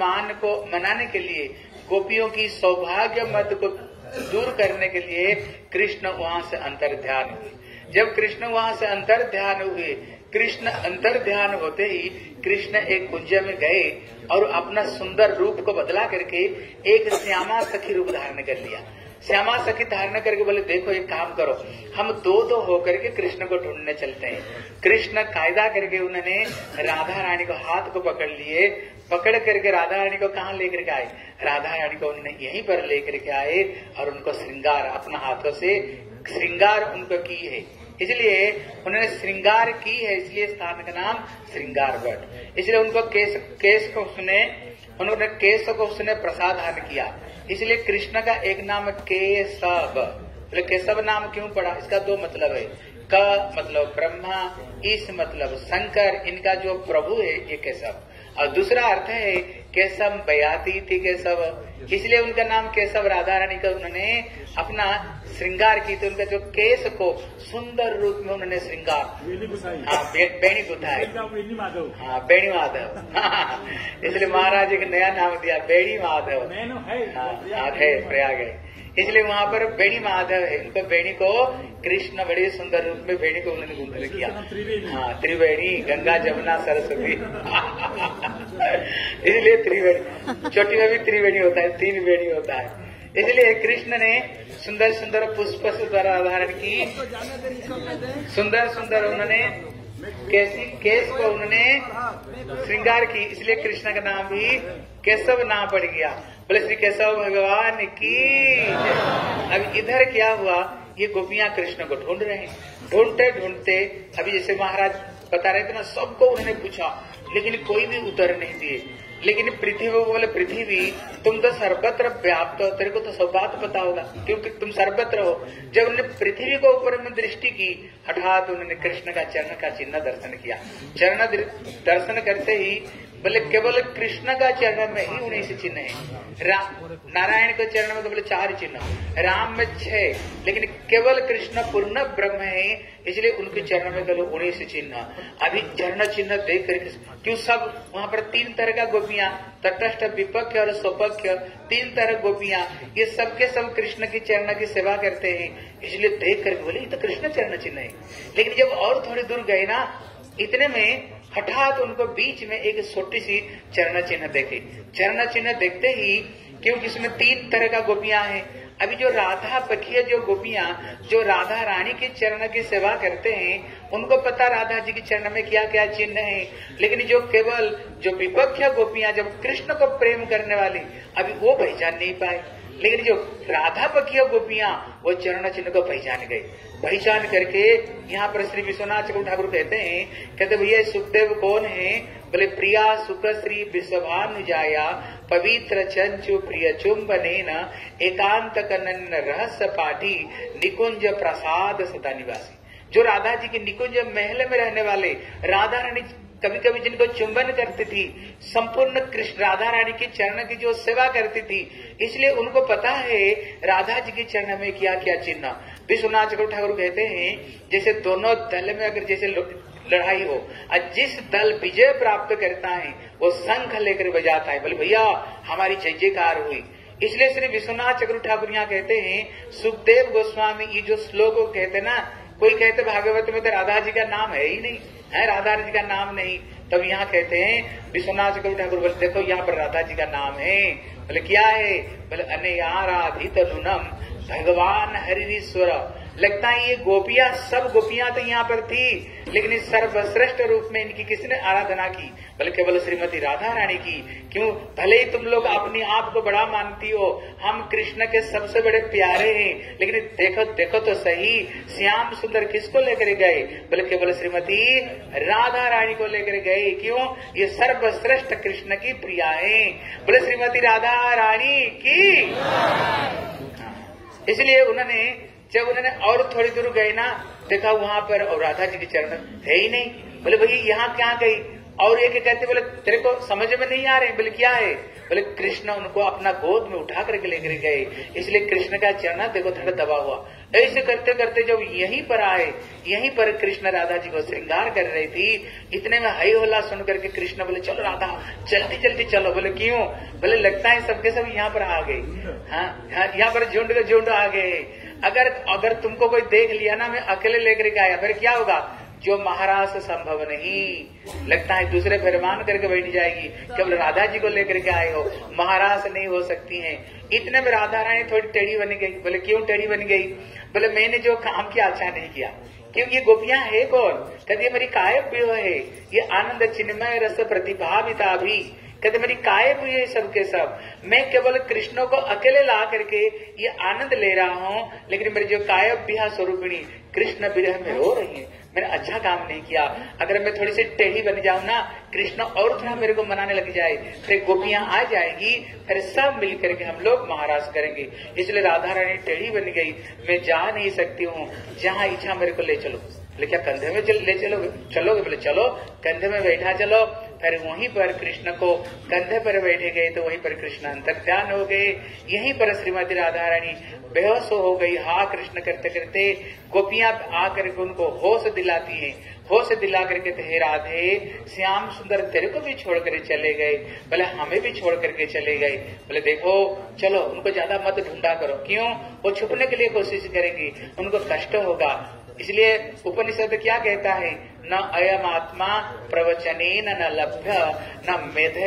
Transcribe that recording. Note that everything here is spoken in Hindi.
मान को मनाने के लिए, गोपियों की सौभाग्य मत को दूर करने के लिए कृष्ण वहाँ से अंतर ध्यान हुए। जब कृष्ण वहाँ से अंतर ध्यान हुए, कृष्ण अंतर ध्यान होते ही कृष्ण एक कुंज में गए और अपना सुंदर रूप को बदला करके एक श्यामा सखी रूप धारण कर लिया। श्यामा सखी धारण करके बोले, देखो, एक काम करो, हम दो दो होकर के कृष्ण को ढूँढने चलते हैं। कृष्ण कायदा करके उन्होंने राधा रानी को हाथ को पकड़ लिए पकड़ करके राधा रानी को कहा लेकर के आए? राधा रानी को उन्होंने यहीं पर लेकर के आए और उनको श्रृंगार, अपना हाथों से श्रृंगार उनको की है। इसलिए उन्होंने श्रृंगार की है, इसलिए स्थान का नाम श्रृंगार भट्ट इसलिए उनको केस केस को उसने, उन्होंने केस को उसने प्रसाधान किया। इसलिए कृष्ण का एक नाम केशव, बोले केशव नाम क्यों पड़ा? इसका दो मतलब है। क मतलब ब्रह्मा इस मतलब शंकर, इनका जो प्रभु है, ये केशव। और दूसरा अर्थ है केशव बयाती थी केशव। इसलिए उनका नाम केशव राधा रानी का उन्होंने अपना श्रृंगार की थी। उनका जो केश को सुंदर रूप में उन्होंने श्रृंगार। हाँ बेणी गुथाए हाँ बेणी माधव। इसलिए महाराज जी का नया नाम दिया बेणी माधव। हाँ हाँ, है प्रयाग है। इसलिए वहाँ पर बेणी महादेव है उनको बेणी को कृष्ण बड़े सुंदर रूप में बेणी को उन्होंने गुंथन किया। हाँ त्रिवेणी गंगा जमुना सरस्वती। इसलिए त्रिवेणी छोटी में भी त्रिवेणी होता है तीन वेणी होता है। इसलिए कृष्ण ने सुंदर सुंदर पुष्प से द्वारा धारण की सुंदर सुंदर उन्होंने कैसी केस को उन्होंने श्रृंगार की, इसलिए कृष्ण का नाम भी केशव नाम पड़ गया। बोले, श्री केशव भगवान की अब इधर क्या हुआ? ये गोपियाँ कृष्ण को ढूंढ रहे हैं। ढूंढते ढूंढते, अभी जैसे महाराज बता रहे थे ना, सबको उन्होंने पूछा, लेकिन कोई भी उत्तर नहीं दिए। लेकिन पृथ्वी बोले पृथ्वी तुम तो सर्वत्र व्याप्त हो, तेरे को तो सब बात पता होगा, क्योंकि तुम सर्वत्र हो। जब उन्होंने पृथ्वी को ऊपर में दृष्टि की, हठात उन्होंने कृष्ण का चरण का चिन्ह दर्शन किया। चरण दर्शन करते ही बोले केवल कृष्ण का चरण में ही उन्नीस चिन्ह है। रा- नारायण के चरण में तो बोले चार चिन्ह राम में छह लेकिन केवल कृष्ण पूर्ण ब्रह्म है इसलिए उनके चरण में केवल उन्नीस चिन्ह अभी चरण चिन्ह देख करके क्यों सब वहाँ पर तीन तरह का गोपियाँ तटस्थ विपक्ष और स्वपक्ष तीन तरह गोपियाँ ये सबके सब कृष्ण की चरण की सेवा करते हैं। इसलिए देख करके बोले ये तो कृष्ण चरण चिन्ह है। लेकिन जब और थोड़ी दूर गए ना इतने में हठात उनको बीच में एक छोटी सी चरण चिन्ह देखे। चरण चिन्ह देखते ही क्योंकि इसमें तीन तरह का गोपियाँ हैं। अभी जो राधा पखिया जो गोपियाँ, जो राधा रानी के चरण की सेवा करते हैं, उनको पता राधा जी के चरण में क्या क्या चिन्ह है। लेकिन जो केवल जो विपक्ष गोपियाँ, जब कृष्ण को प्रेम करने वाली, अभी वो पहचान नहीं पाए। लेकिन जो राधा पखिया गोपियाँ, वो चरण चिन्ह को पहचान गए। पहचान करके यहाँ पर श्री विश्वनाथ चक्रु ठाकुर कहते हैं, कहते भैया सुखदेव कौन है? बोले, प्रिया सुख श्री विश्वभानुजाया पवित्र चंचु प्रिय चुंबने न एकांत कनन रहस्य पाठी, निकुंज प्रसाद सदा निवासी। जो राधा जी के निकुंज महल में रहने वाले राधा रानी कभी कभी जिनको चुंबन करती थी, संपूर्ण कृष्ण, राधा रानी की चरण की जो सेवा करती थी, इसलिए उनको पता है राधा जी के चरण में क्या क्या चिन्ह। विश्वनाथ चक्र ठाकुर कहते हैं, जैसे दोनों दल में अगर जैसे लड़ाई हो, और जिस दल विजय प्राप्त करता है, वो शंख लेकर बजाता है। बोले, भैया, हमारी जय जयकार हुई। इसलिए श्री विश्वनाथ चक्र ठाकुर यहाँ कहते हैं, सुखदेव गोस्वामी, ये जो श्लोक कहते ना कोई कहते भागवत में तो राधा जी का नाम है ही नहीं, है राधा जी का नाम नहीं। तब यहाँ कहते हैं, विश्वनाथ चक्र ठाकुर बोले देखो, यहाँ पर राधा जी का नाम है। बोले, क्या है? बोले, अनयाराधित लुनम, भगवान हरिश्वर लगता है ये गोपियाँ, सब गोपियाँ तो यहाँ पर थी, लेकिन इस सर्वश्रेष्ठ रूप में इनकी किसने आराधना की? बोले केवल श्रीमती राधा रानी की। क्यों? भले ही तुम लोग अपने आप को बड़ा मानती हो, हम कृष्ण के सबसे बड़े प्यारे हैं, लेकिन देखो देखो तो सही, श्याम सुंदर किसको लेकर गए? बोले केवल श्रीमती राधा रानी को लेकर गए। क्यों? ये सर्वश्रेष्ठ कृष्ण की प्रिया है। बोले, श्रीमती राधा रानी की। इसलिए उन्होंने जब उन्होंने और थोड़ी दूर गए ना, देखा वहाँ पर, और राधा जी के चरण है ही नहीं। बोले, भैया, यहाँ क्या गई? और एक कहते बोले, तेरे को समझ में नहीं आ रहे, बोले, क्या है? बोले, कृष्ण उनको अपना गोद में उठा करके लेकर गए। इसलिए कृष्ण का चरण देखो थोड़ा दबा हुआ। ऐसे करते करते जब यहीं पर आए, यहीं पर कृष्ण राधा जी को श्रृंगार कर रही थी। इतने में हई होला सुन करके कृष्ण बोले, चलो राधा जल्दी जल्दी चलो। बोले, क्यों? बोले, लगता है सबके सब यहाँ पर आ गए। हाँ यहाँ पर झुंड के झुंड आ गए। अगर अगर तुमको कोई देख लिया ना, मैं अकेले लेकर के आया, फिर क्या होगा? जो महाराज संभव नहीं। लगता है दूसरे फिरमान करके बैठ जाएगी। केवल राधा जी को लेकर के आए हो। महाराज नहीं हो सकती हैं। इतने में राधा रानी थोड़ी टेढ़ी बन गई। बोले, क्यों टेढ़ी बन गई? बोले, मैंने जो काम किया अच्छा नहीं किया। क्योंकि ये गोपियाँ है कौन? कहते मेरी काय प्रिय है। ये आनंद चिन्मय रस प्रतिभाविता भी। कहते, मेरी काय प्रिय है सबके सब। मैं केवल कृष्णों को अकेले ला करके ये आनंद ले रहा हूँ, लेकिन मेरी जो काय बिहा स्वरूपिणी कृष्ण विरह में रो रही है। मैंने अच्छा काम नहीं किया। अगर मैं थोड़ी सी टेढ़ी बन जाऊँ ना, कृष्ण और थोड़ा मेरे को मनाने लग जाए, फिर गोपियाँ आ जाएगी, फिर सब मिल करके हम लोग महाराज करेंगे। इसलिए राधा रानी टेढ़ी बन गई। मैं जा नहीं सकती हूँ। जहाँ इच्छा मेरे को ले चलो। बोले, क्या कंधे में ले चलो चलोगे? बोले, चलो, कंधे में बैठा चलो। फिर वहीं पर कृष्ण को कंधे पर बैठे गए तो वहीं पर कृष्ण अंतर ध्यान हो गए। यहीं पर श्रीमती राधा रानी बेहोश हो गई। हा कृष्ण करते करते गोपियाँ आकर उनको होश दिलाती हैं। होश दिला करके हे राधे, श्याम सुंदर तेरे को भी छोड़ कर चले गए। बोले हमें भी छोड़ करके चले गए। बोले देखो, चलो, उनको ज़्यादा मत ढूंढा करो। क्यों? वो छुपने के लिए कोशिश करेंगी। उनको कष्ट होगा। इसलिए उपनिषद क्या कहता है? न अयम आत्मा प्रवचन न लभ्य न मेध